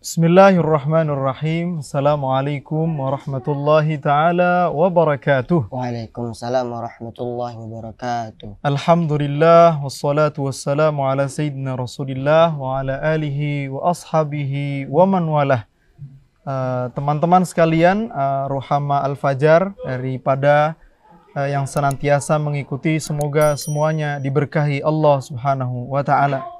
Bismillahirrahmanirrahim. Assalamualaikum warahmatullahi taala wabarakatuh. Waalaikumsalam warahmatullahi wabarakatuh. Alhamdulillah wassalatu wassalamu ala sayyidina Rasulillah wa ala alihi wa ashabihi wa man walah. Uh, teman-teman sekalian, uh, Ruhama Al-Fajar daripada uh, yang senantiasa mengikuti semoga semuanya diberkahi Allah Subhanahu wa taala.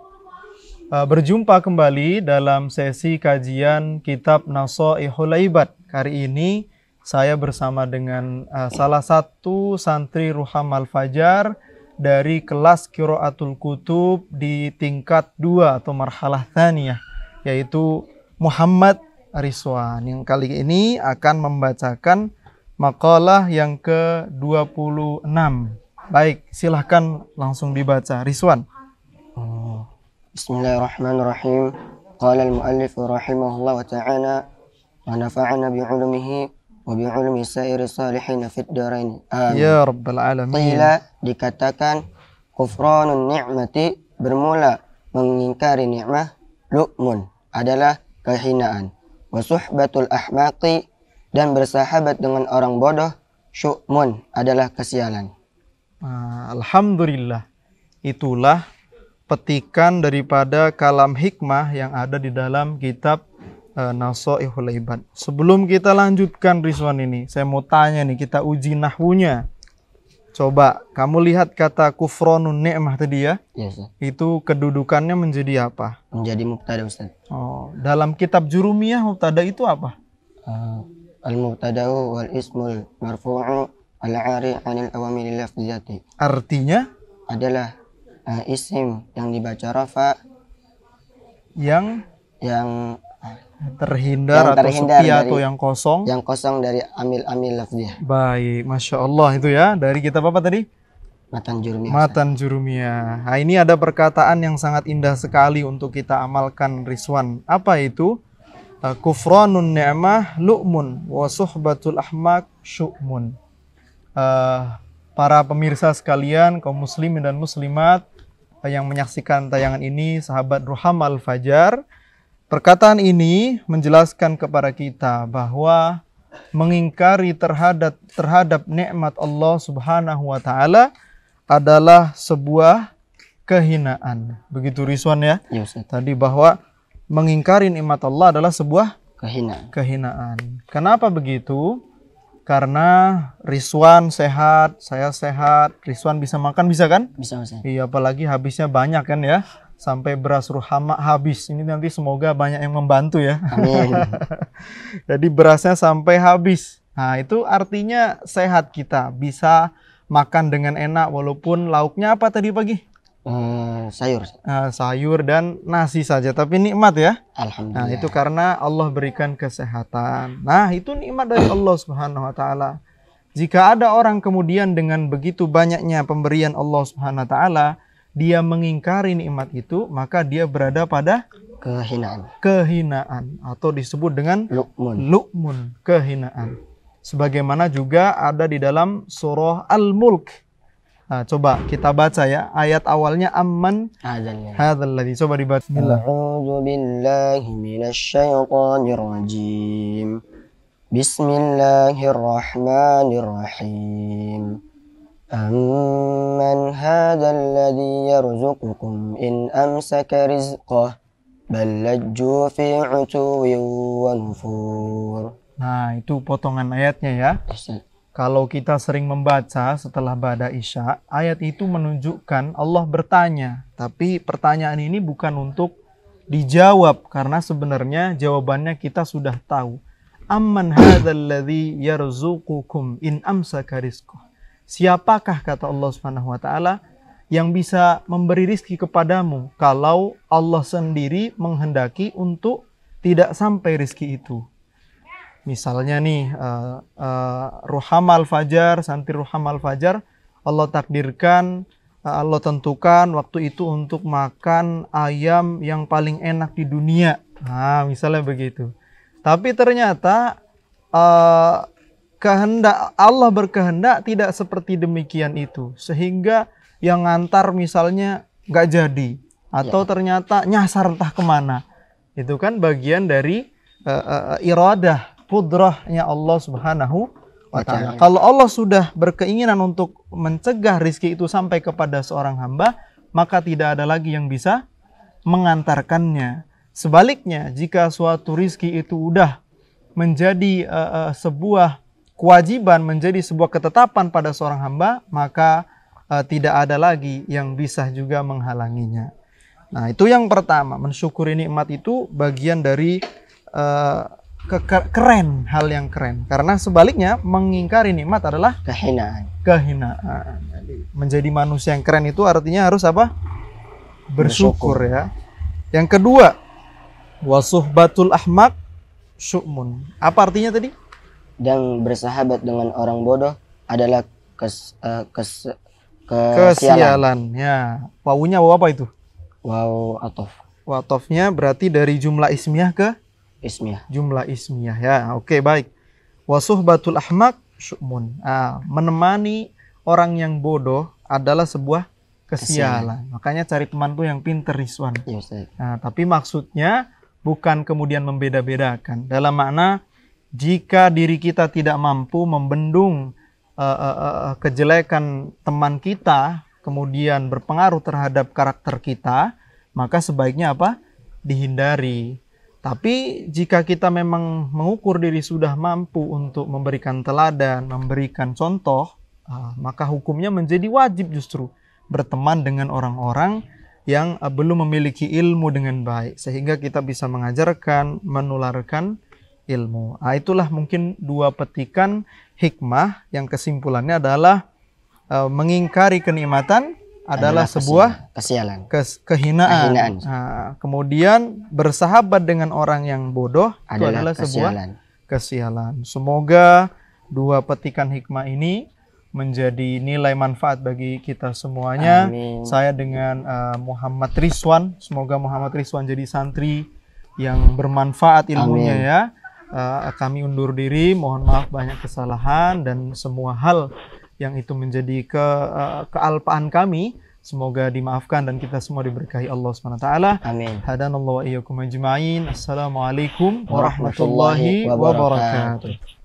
Uh, berjumpa kembali dalam sesi kajian kitab Nasoihul Ibad. Kali ini saya bersama dengan uh, salah satu santri Ruham Al-Fajar dari kelas Kiraatul Kutub di tingkat 2 atau marhalah thaniyah yaitu Muhammad Rizwan yang kali ini akan membacakan makalah yang ke-26. Baik, silahkan langsung dibaca. Rizwan. Oh. Bismillahirrahmanirrahim. Qala al-muallif rahimahullah wa ta'ala wa nafa'ana bi'ulumihi wa bi'ulumi sairi salihin fid darain. Amin. Ya rabbal alamin. Qila dikatakan kufranun ni'mati bermula mengingkari nikmah lu'mun adalah kehinaan. Wa suhbatul ahmaqi dan bersahabat dengan orang bodoh syu'mun adalah kesialan. Alhamdulillah. Itulah petikan daripada kalam hikmah yang ada di dalam kitab uh, Nasoihul Ibad. Sebelum kita lanjutkan Rizwan ini, saya mau tanya nih, kita uji nahwunya. Coba kamu lihat kata kufronun ni'mah tadi ya. Yes, ya, Itu kedudukannya menjadi apa? Menjadi mubtada Ustaz. Oh, dalam kitab Jurumiyah mubtada itu apa? Uh, Al-mubtada'u wal ismul marfu'u al-'ari 'anil awamil lafziyati. Artinya adalah uh, isim yang dibaca rafa yang yang terhindar, yang terhindar atau sepi atau yang kosong yang kosong dari amil-amil lafziyah. Baik, masya Allah itu ya dari kita apa tadi? Matan jurumiyah. Matan jurumiyah. Nah ini ada perkataan yang sangat indah sekali untuk kita amalkan Rizwan. Apa itu? Uh, kufranun ni'mah lu'mun wa suhbatul ahmak syu'mun. Uh, para pemirsa sekalian, kaum muslimin dan muslimat yang menyaksikan tayangan ini, sahabat Ruham Al-Fajar, perkataan ini menjelaskan kepada kita bahwa mengingkari terhadap terhadap nikmat Allah Subhanahu wa taala adalah sebuah kehinaan. Begitu Rizwan ya? ya Tadi bahwa mengingkari nikmat Allah adalah sebuah kehinaan. Kehinaan. Kenapa begitu? Karena Rizwan sehat, saya sehat, Rizwan bisa makan bisa kan? Bisa bisa. Iya apalagi habisnya banyak kan ya, sampai beras ruhama habis. Ini nanti semoga banyak yang membantu ya. Amin. Jadi berasnya sampai habis. Nah itu artinya sehat kita, bisa makan dengan enak walaupun lauknya apa tadi pagi? Uh, sayur. Uh, sayur dan nasi saja, tapi nikmat ya. Alhamdulillah. Nah, itu karena Allah berikan kesehatan. Nah, itu nikmat dari Allah Subhanahu wa taala. Jika ada orang kemudian dengan begitu banyaknya pemberian Allah Subhanahu wa taala, dia mengingkari nikmat itu, maka dia berada pada kehinaan. Kehinaan atau disebut dengan lukmun. Lukmun, kehinaan. Sebagaimana juga ada di dalam surah Al-Mulk Nah, coba kita baca ya. Ayat awalnya amman hadzal ladzi coba dibaca. Bismillah. A'udzu billahi minasyaitonir rajim bismillahirrahmanirrahim. Amman hadzal ladzi yarzuqukum in amsaka rizqah bal lajju fi 'utuwin wa nufur. Nah itu potongan ayatnya ya kalau kita sering membaca setelah bada isya, ayat itu menunjukkan Allah bertanya. Tapi pertanyaan ini bukan untuk dijawab karena sebenarnya jawabannya kita sudah tahu. Amman hadzal ladzi yarzuqukum in amsaka. Siapakah kata Allah Subhanahu wa taala yang bisa memberi rizki kepadamu kalau Allah sendiri menghendaki untuk tidak sampai rizki itu. Misalnya nih uh, uh, Ruham al-Fajar, santri Ruham al-Fajar, Allah takdirkan, uh, Allah tentukan waktu itu untuk makan ayam yang paling enak di dunia. Nah, misalnya begitu. Tapi ternyata uh, kehendak Allah berkehendak tidak seperti demikian itu, sehingga yang ngantar misalnya nggak jadi atau ya. ternyata nyasar entah ke mana. Itu kan bagian dari uh, uh, iradah, kudrahnya Allah Subhanahu wa taala. Kalau Allah sudah berkeinginan untuk mencegah rizki itu sampai kepada seorang hamba, maka tidak ada lagi yang bisa mengantarkannya. Sebaliknya, jika suatu rizki itu udah menjadi uh, uh, sebuah kewajiban, menjadi sebuah ketetapan pada seorang hamba, maka uh, tidak ada lagi yang bisa juga menghalanginya. Nah, itu yang pertama, mensyukuri nikmat itu bagian dari uh, keren, hal yang keren. Karena sebaliknya mengingkari nikmat adalah kehinaan. Kehinaan. menjadi manusia yang keren itu artinya harus apa? Bersyukur, Bersyukur. ya. Yang kedua, wasuhbatul ahmak syu'mun. Apa artinya tadi? Dan bersahabat dengan orang bodoh adalah kes, uh, kes, kesialan. kesialan. Ya, wawunya waw apa itu? Waw atof. Watofnya berarti dari jumlah ismiyah ke ismiyah. Jumlah ismiyah ya. Oke, baik. Wasuhbatul ahmak syu'mun. Ah, menemani orang yang bodoh adalah sebuah kesialan. kesialan. Makanya cari teman tuh yang pinter Rizwan. Ya, nah, tapi maksudnya bukan kemudian membeda-bedakan. Dalam makna jika diri kita tidak mampu membendung uh, uh, uh, kejelekan teman kita kemudian berpengaruh terhadap karakter kita, maka sebaiknya apa? Dihindari. Tapi jika kita memang mengukur diri sudah mampu untuk memberikan teladan, memberikan contoh, maka hukumnya menjadi wajib justru berteman dengan orang-orang yang belum memiliki ilmu dengan baik sehingga kita bisa mengajarkan, menularkan ilmu. Nah, itulah mungkin dua petikan hikmah yang kesimpulannya adalah uh, mengingkari kenikmatan adalah, adalah sebuah kesialan, kes, kehinaan. kehinaan. Nah, kemudian bersahabat dengan orang yang bodoh adalah itu adalah kesialan. sebuah kesialan. Semoga dua petikan hikmah ini menjadi nilai manfaat bagi kita semuanya. Amin. Saya dengan uh, Muhammad Rizwan, semoga Muhammad Rizwan jadi santri yang bermanfaat ilmunya Amin. ya. Uh, kami undur diri, mohon maaf banyak kesalahan dan semua hal yang itu menjadi ke uh, kealpaan kami semoga dimaafkan dan kita semua diberkahi Allah Subhanahu wa taala. Amin. Hadanallahu wa iyyakum ajma'in. Assalamualaikum warahmatullahi wabarakatuh.